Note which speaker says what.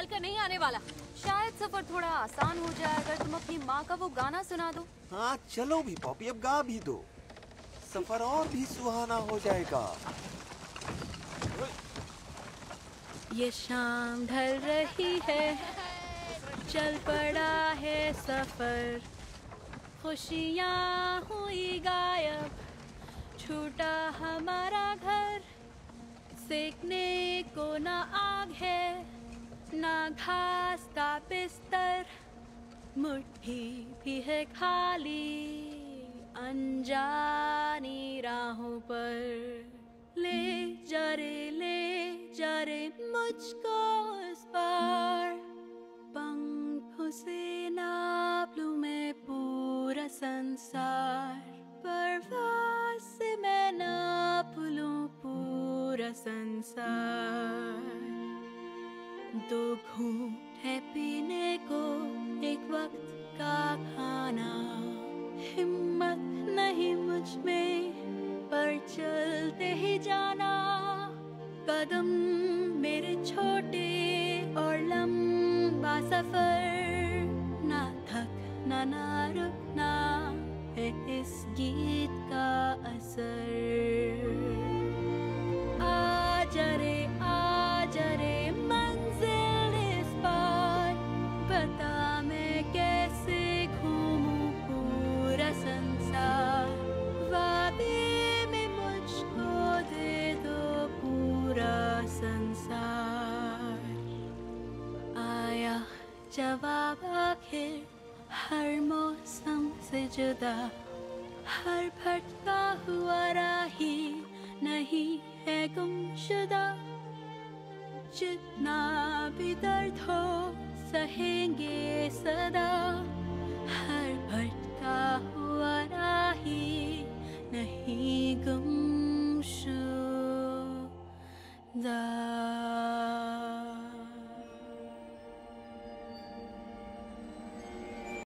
Speaker 1: निकल कर नहीं आने वाला। शायद सफ़र थोड़ा आसान हो जाए अगर तुम अपनी माँ का वो गाना सुना दो।
Speaker 2: हाँ चलो भी पॉपी अब गा भी दो। सफ़र और भी सुहाना हो जाएगा।
Speaker 3: ये शाम ढल रही है चल पड़ा है सफ़र। खुशियाँ हुई गायब छूटा हमारा घर। सेकने को ना आग है ना घास का बिस्तर, मुट्ठी भी है खाली, अनजानी राहों पर। ले जा रे, ले जा रे मुझको उस पार। पंखों से नाप लूँ मैं पूरा संसार। परवास से मैं नाप लूँ पूरा संसार। दो घूंट है पीने को, एक वक्त का खाना। हिम्मत नहीं मुझमें, पर चलते ही जाना। कदम मेरे छोटे और लंबा सफ़र। ना थक, ना ना रुकना है इस गीत का असर। जवाब आखिर हर मौसम से जुदा। हर भटका हुआ राही नहीं है गुमशुदा। जितना भी दर्द हो सहेंगे सदा। हर भटका